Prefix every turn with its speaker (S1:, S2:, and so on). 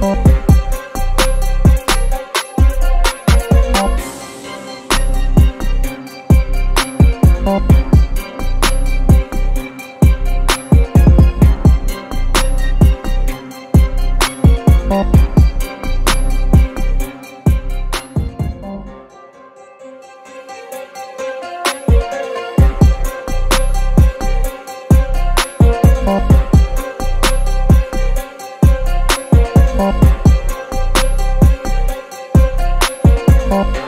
S1: Bye. Thank you